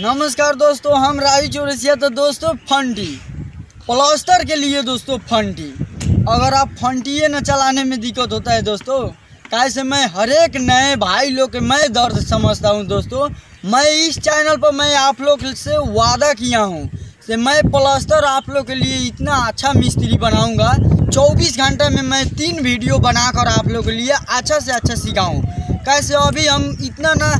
नमस्कार दोस्तों, हम राही चौरसिया तो दोस्तों फंटी प्लास्टर के लिए दोस्तों फंटी अगर आप फंटिए न चलाने में दिक्कत होता है दोस्तों कैसे मैं हर एक नए भाई लोग के मैं दर्द समझता हूँ दोस्तों। मैं इस चैनल पर मैं आप लोग से वादा किया हूँ से मैं प्लास्टर आप लोग के लिए इतना अच्छा मिस्त्री बनाऊँगा। 24 घंटे में मैं तीन वीडियो बनाकर आप लोग के लिए अच्छा से अच्छा सिखाऊँ। कैसे अभी हम इतना ना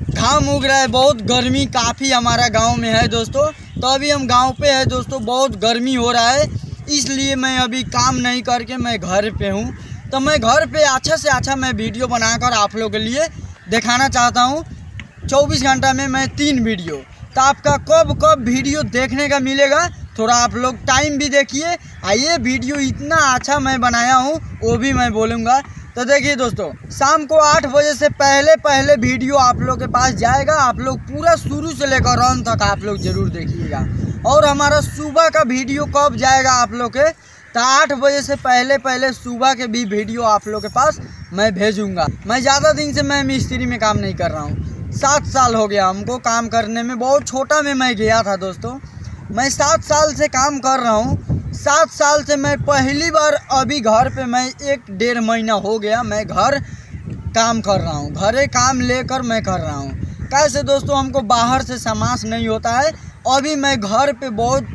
घाम उग रहा है, बहुत गर्मी काफ़ी हमारा गाँव में है दोस्तों। तो अभी हम गाँव पे है दोस्तों, बहुत गर्मी हो रहा है, इसलिए मैं अभी काम नहीं करके मैं घर पे हूँ। तो मैं घर पे अच्छा से अच्छा मैं वीडियो बनाकर आप लोग के लिए दिखाना चाहता हूँ। चौबीस घंटा में मैं तीन वीडियो। तो आपका कब कब वीडियो देखने का मिलेगा, थोड़ा आप लोग टाइम भी देखिए। आ ये वीडियो इतना अच्छा मैं बनाया हूँ, वो भी मैं बोलूँगा। तो देखिए दोस्तों, शाम को आठ बजे से पहले पहले वीडियो आप लोग के पास जाएगा। आप लोग पूरा शुरू से लेकर अंत तक आप लोग ज़रूर देखिएगा। और हमारा सुबह का वीडियो कब जाएगा आप लोग के तो आठ बजे से पहले पहले सुबह के भी वीडियो आप लोग के पास मैं भेजूँगा। मैं ज़्यादा दिन से मैं मिस्त्री में काम नहीं कर रहा हूँ। सात साल हो गया हमको काम करने में, बहुत छोटा में मैं गया था दोस्तों। मैं सात साल से काम कर रहा हूँ। सात साल से मैं पहली बार अभी घर पे मैं एक डेढ़ महीना हो गया, मैं घर काम कर रहा हूँ। घरे काम लेकर मैं कर रहा हूँ। कैसे दोस्तों, हमको बाहर से समास नहीं होता है। अभी मैं घर पे बहुत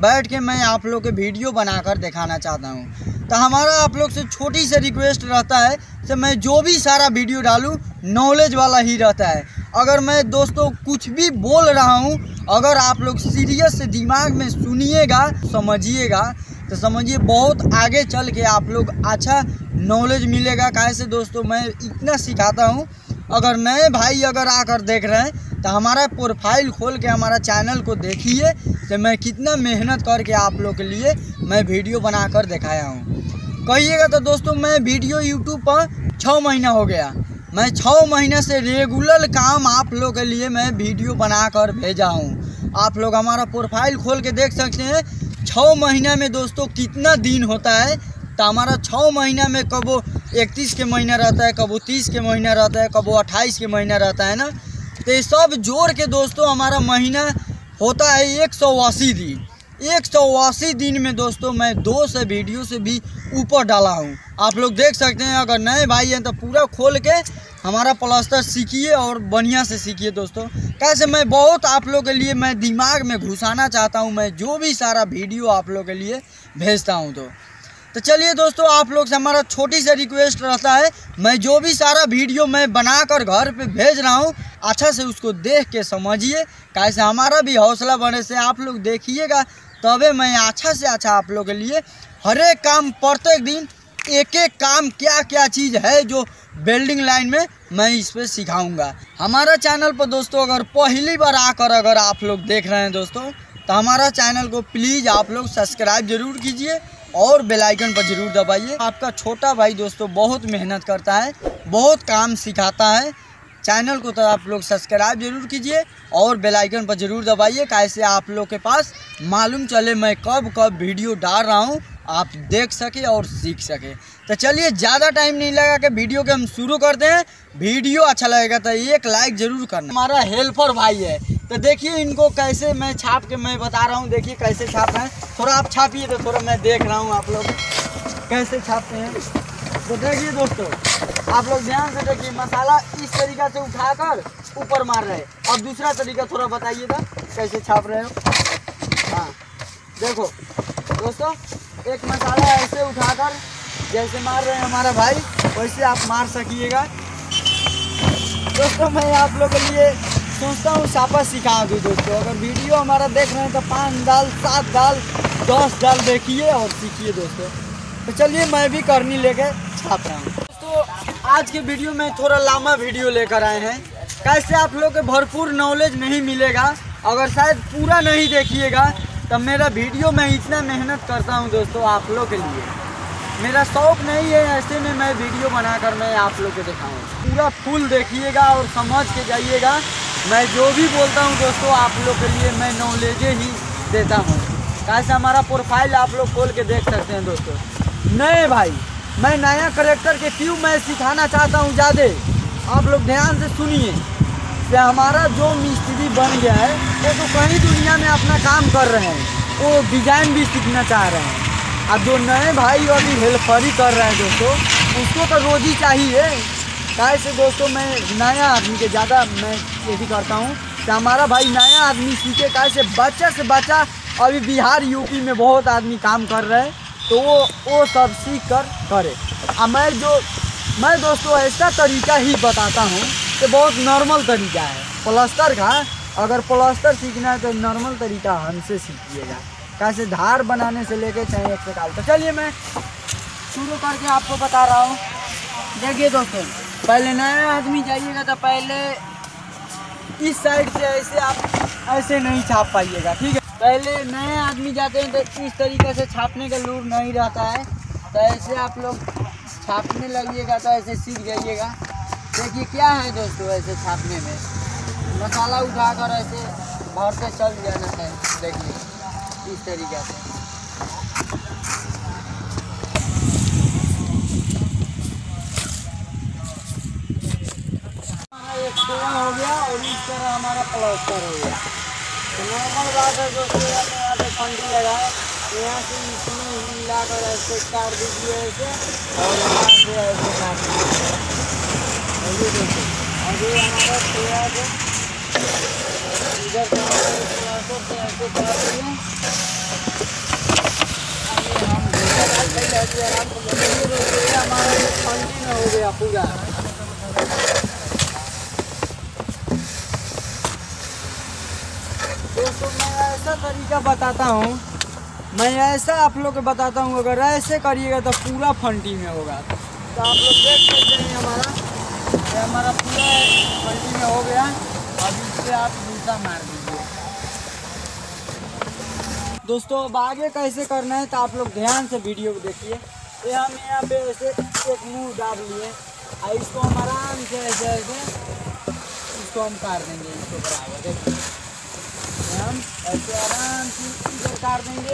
बैठ के मैं आप लोग के वीडियो बनाकर दिखाना चाहता हूँ। तो हमारा आप लोग से छोटी सी रिक्वेस्ट रहता है कि मैं जो भी सारा वीडियो डालूँ नॉलेज वाला ही रहता है। अगर मैं दोस्तों कुछ भी बोल रहा हूँ, अगर आप लोग सीरियस दिमाग में सुनिएगा, समझिएगा तो समझिए बहुत आगे चल के आप लोग अच्छा नॉलेज मिलेगा। कैसे दोस्तों, मैं इतना सिखाता हूँ। अगर नए भाई अगर आकर देख रहे हैं तो हमारा प्रोफ़ाइल खोल के हमारा चैनल को देखिए तो मैं कितना मेहनत करके आप लोग के लिए मैं वीडियो बनाकर दिखाया हूँ। कहिएगा तो दोस्तों, मैं वीडियो यूट्यूब पर छः महीना हो गया। मैं छः महीने से रेगुलर काम आप लोग के लिए मैं वीडियो बनाकर भेजा हूँ। आप लोग हमारा प्रोफ़ाइल खोल के देख सकते हैं। छः महीना में दोस्तों कितना दिन होता है? तो हमारा छः महीना में कबो इकतीस के महीना रहता है, कबो तीस के महीना रहता है, कबो अट्ठाईस के महीना रहता है ना? तो ये सब जोड़ के दोस्तों हमारा महीना होता है एक सौ अस्सी दिन। एक सौ अस्सी दिन में दोस्तों मैं दो से वीडियो से भी ऊपर डाला हूँ। आप लोग देख सकते हैं, अगर नए भाई हैं तो पूरा खोल के हमारा प्लास्टर सीखिए और बढ़िया से सीखिए दोस्तों। कैसे मैं बहुत आप लोग के लिए मैं दिमाग में घुसाना चाहता हूँ, मैं जो भी सारा वीडियो आप लोग के लिए भेजता हूँ तो। तो चलिए दोस्तों, आप लोग से हमारा छोटी सी रिक्वेस्ट रहता है, मैं जो भी सारा वीडियो मैं बनाकर घर पे भेज रहा हूँ अच्छा से उसको देख के समझिए। कैसे हमारा भी हौसला बने से आप लोग देखिएगा तबे मैं अच्छा से अच्छा आप लोग के लिए हर एक काम, प्रत्येक दिन एक एक काम क्या क्या चीज़ है जो बिल्डिंग लाइन में मैं इस पर सिखाऊँगा। हमारा चैनल पर दोस्तों, अगर पहली बार आकर अगर आप लोग देख रहे हैं दोस्तों तो हमारा चैनल को प्लीज़ आप लोग सब्सक्राइब ज़रूर कीजिए और बेल आइकन पर ज़रूर दबाइए। आपका छोटा भाई दोस्तों, बहुत मेहनत करता है, बहुत काम सिखाता है चैनल को तो आप लोग सब्सक्राइब ज़रूर कीजिए और बेल आइकन पर ज़रूर दबाइए कैसे आप लोग के पास मालूम चले मैं कब कब वीडियो डाल रहा हूँ, आप देख सके और सीख सके। तो चलिए, ज़्यादा टाइम नहीं लगा के वीडियो के हम शुरू करते हैं। वीडियो अच्छा लगेगा तो एक लाइक ज़रूर करना। हमारा हेल्पर भाई है। तो देखिए इनको कैसे मैं छाप के मैं बता रहा हूँ, देखिए कैसे छाप रहे हैं। थोड़ा आप छापिए तो थोड़ा मैं देख रहा हूँ आप लोग। कैसे छापते हैं? तो देखिए दोस्तों, आप लोग ध्यान से देखिए, मसाला इस तरीका से उठाकर ऊपर मार रहे अब दूसरा तरीका थोड़ा बताइएगा, कैसे छाप रहे हो? हाँ देखो, दोस्तों, एक मसाला ऐसे उठाकर जैसे मार रहे हैं हमारा भाई, वैसे आप मार सकिएगा। दोस्तों, मैं आप लोग के लिए सोचता हूँ, छापा सिखा दूँ दोस्तों। अगर वीडियो हमारा देख रहे हैं तो पाँच डाल सात डाल दस डाल देखिए और सीखिए दोस्तों। तो चलिए, मैं भी करनी लेके छाप रहा हूँ दोस्तों आज के वीडियो में थोड़ा लामा वीडियो लेकर आए हैं। कैसे आप लोग के भरपूर नॉलेज नहीं मिलेगा, अगर शायद पूरा नहीं देखिएगा तब मेरा वीडियो मैं इतना मेहनत करता हूँ दोस्तों आप लोग के लिए। मेरा शौक नहीं है ऐसे में मैं वीडियो बनाकर मैं आप लोग को दिखाऊँ। पूरा फुल देखिएगा और समझ के जाइएगा। मैं जो भी बोलता हूँ दोस्तों आप लोग के लिए मैं नॉलेज ही देता हूँ। कैसे हमारा प्रोफ़ाइल आप लोग खोल के देख सकते हैं दोस्तों। नए भाई मैं नया करेक्टर के क्यों मैं सिखाना चाहता हूँ ज़्यादा आप लोग ध्यान से सुनिए। कि हमारा जो मिस्त्री बन गया है, वो तो कहीं दुनिया में अपना काम कर रहे हैं। वो डिज़ाइन भी सीखना चाह रहे हैं। अब जो नए भाई अभी हेल्परी कर रहे हैं दोस्तों, उसको तो रोजी चाहिए। काहे से दोस्तों, मैं नया आदमी के ज़्यादा मैं यही करता हूँ। कि हमारा भाई नया आदमी सीखे काहे से बच्चा से बच्चा, अभी बिहार यूपी में बहुत आदमी काम कर रहे हैं। तो वो वो सब सीख कर करे अब मैं जो, मैं दोस्तों, ऐसा तरीका ही बताता हूँ कि बहुत नॉर्मल तरीका है। प्लास्टर का, अगर प्लास्टर सीखना है तो नॉर्मल तरीका हमसे सीखिएगा। कैसे धार बनाने से लेके चाहे एक निकाल तो चलिए मैं शुरू करके आपको बता रहा हूँ। देखिए दोस्तों, पहले नया आदमी जाइएगा तो पहले इस साइड से ऐसे आप, ऐसे नहीं छाप पाइएगा, ठीक है? पहले नए आदमी जाते हैं तो इस तरीके से छापने का लूर नहीं रहता है। तो ऐसे आप लोग छापने लगिएगा तो ऐसे सीख जाइएगा। देखिए क्या है दोस्तों ऐसे छापने में। मसाला उठाकर ऐसे भर भरते चल जाना है, देखिए, इस तरीके से। हो गया और इस तरह हमारा प्लास्टर हो गया। नॉर्मल बात है दोस्तों यहाँ पे फंडी लगाए यहाँ से इसमें मिला कर ऐसे काट दीजिए ऐसे और यहाँ से ऐसे काट दीजिए दोस्तों अभी हमारा है इधर से ऐसे काट दिए ये हमारा फंडी में हो गया पूरा दोस्तों मैं ऐसा तरीका बताता हूँ। मैं ऐसा आप लोग को बताता हूँ, अगर ऐसे करिएगा तो पूरा फंटी में होगा। तो आप लोग देख सकते हैं हमारा। ये हमारा पूरा फंटी में हो गया। अब इससे आप दूसरा मार दीजिए। दोस्तों, अब आगे कैसे करना है तो आप लोग ध्यान से वीडियो को देखिए। ये हम यहाँ पे ऐसे एक मुँह डाल लिए। और इसको हम आराम से ऐसे ऐसे इसको हम काट देंगे इसको बराबर। देखिए। हम ऐसे आराम से काट देंगे।